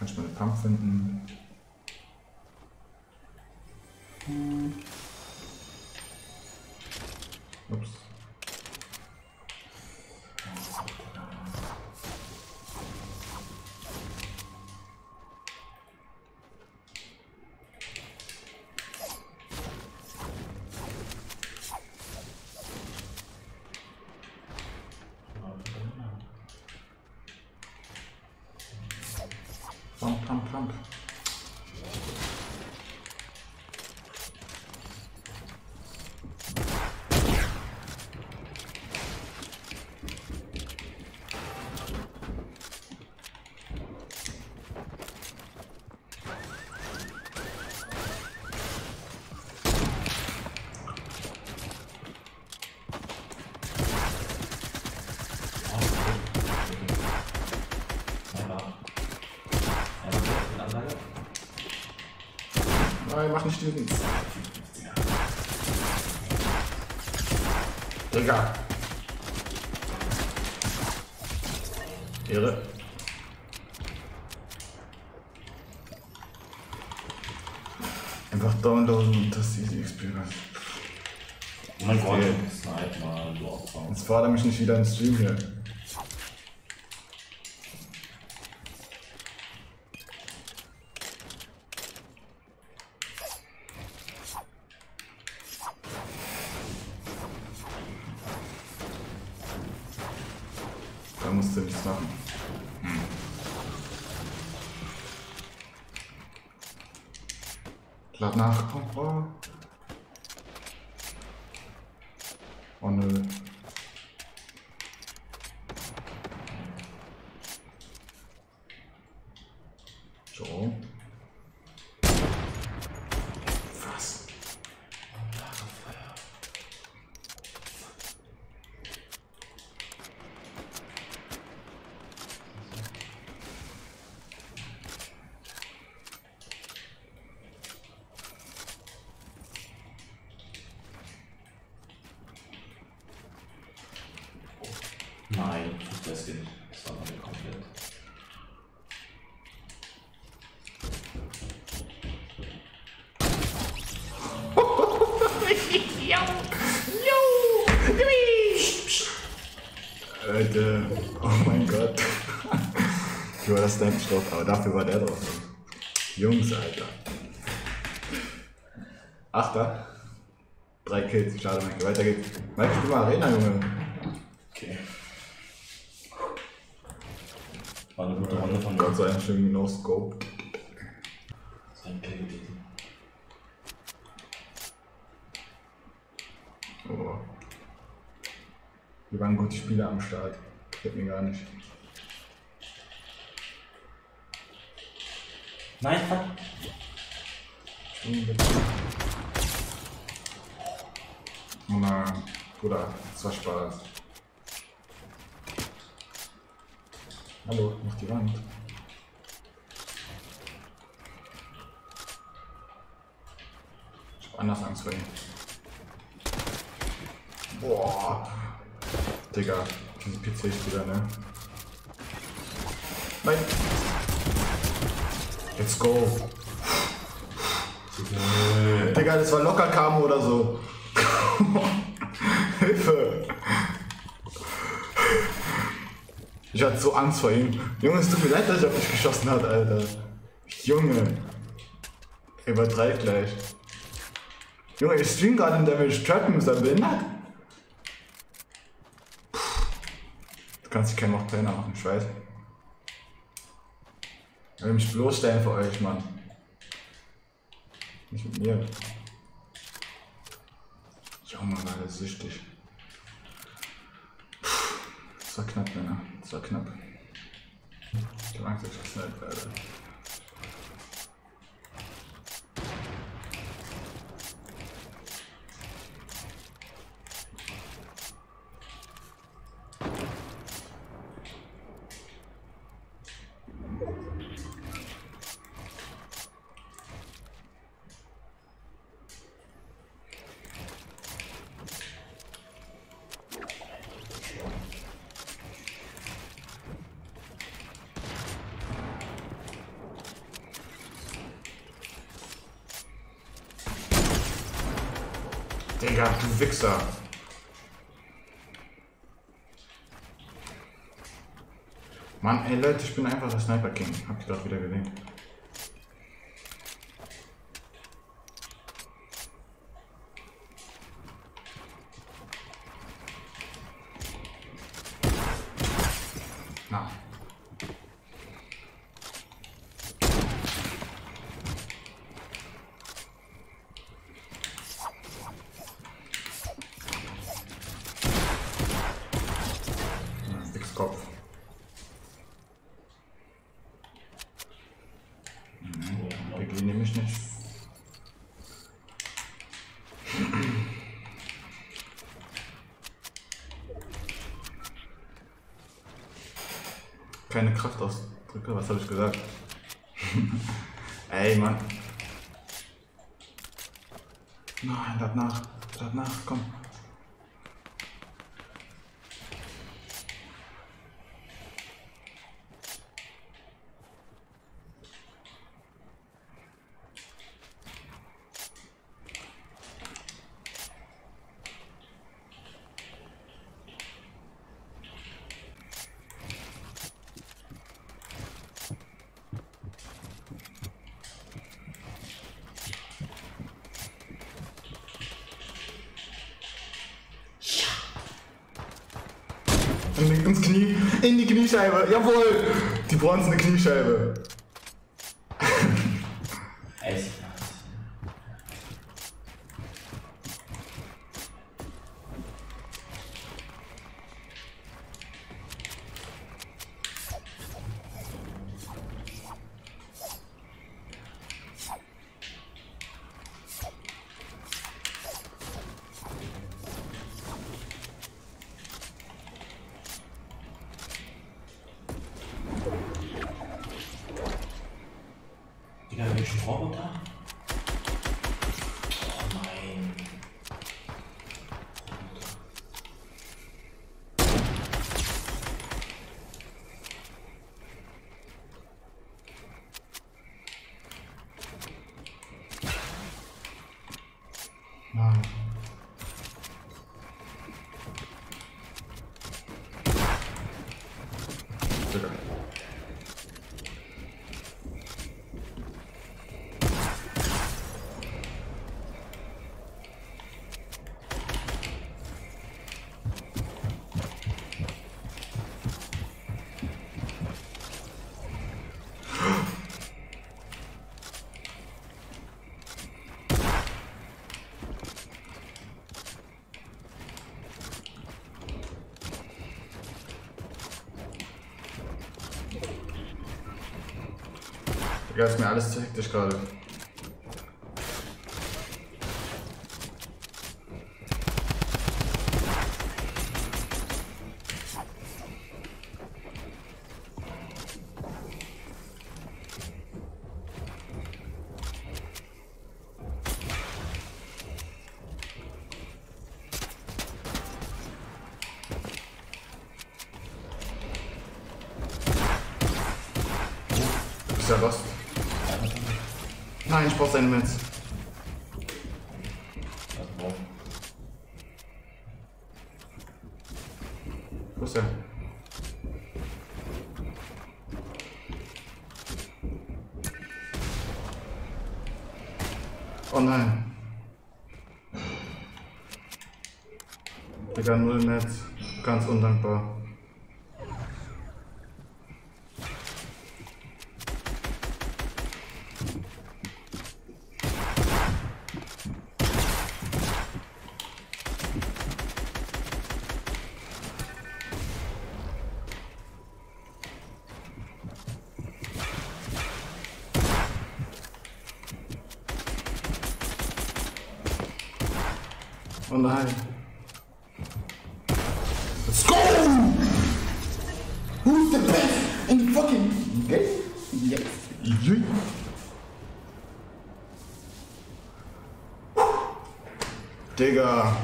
Kann ich mal eine Pump finden? Ups. Nein, mach nicht diesen. Digga. Ehre. Einfach downloaden und das easy experience. Oh mein Gott, snipe mal, du. Jetzt fahrt er mich nicht wieder ins Stream hier. Musst du nichts machen. Lad nach. Oh, oh. oh nö. So. Was? Nein, das geht nicht. Das war noch nicht komplett. Alter, oh mein Gott. Ich war das nicht drauf, aber dafür war der drauf. Jungs, Alter. Achter. Drei Kills, schade, Mike. Weiter geht's. Mike, spiel mal Arena, Junge. Okay. War eine gute Runde von Gott sei Dank schön no scope. Das war ein Kill gewesen. Oh. Hier waren gute Spieler am Start. Gefällt mir gar nicht. Nein, fuck. Na, Bruder, das war Spaß. Hallo, mach die Wand. Ich hab anders Angst vor ihm. Boah. Digga, diese PC-Spieler, ne? Nein. Let's go. Digga, das war locker Kamo oder so. Hilfe! Ich hatte so Angst vor ihm. Junge, es tut mir leid, dass er auf mich geschossen hat, Alter. Junge. Er übertreibt gleich. Junge, ich stream gerade in Damage Trappen, ist er behindert? Du kannst dich kein Mocktrainer machen, ich weiß. Ich will mich bloßstellen für euch, Mann. Nicht mit mir. Junge, war das süchtig. Das war knapp, Männer. Das war knapp. Ich hab Angst, dass ich versnellt werde. Digga, du Wichser. Mann, ey Leute, ich bin einfach der Sniper King. Habt ihr doch wieder gesehen. Na. Ja, Wichskopf. Der geht nämlich nicht. Keine Kraftausdrücke, was habe ich gesagt? Ey, Mann. Nein, lad nach. Lad nach, komm. In- Ins Knie. In die Kniescheibe. Jawohl. Die bronzene Kniescheibe. gente rouba, tá? Digga, ist mir alles zu hektisch gerade. Ja lost. Nein, ich brauch seine Metz. Wo ist er? Oh nein. Digga, null Netz. Ganz undankbar. Oh nein. Let's go! Who's the best in the fucking game? Yes. Yeah. Digga.